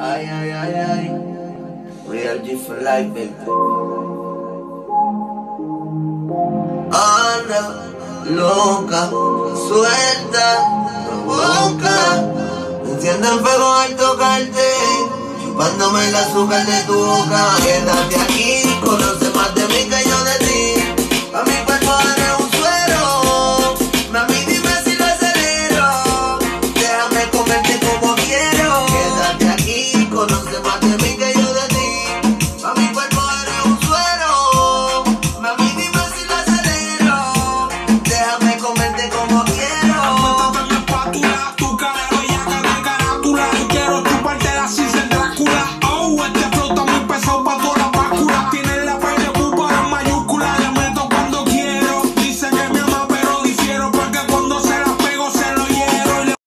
Ay, ay, ay, ay. Real G for life, baby. Anda, loca, suelta, provoca. Enciende el fuego al tocarte, chupándome el azúcar de tu boca. Quédate aquí,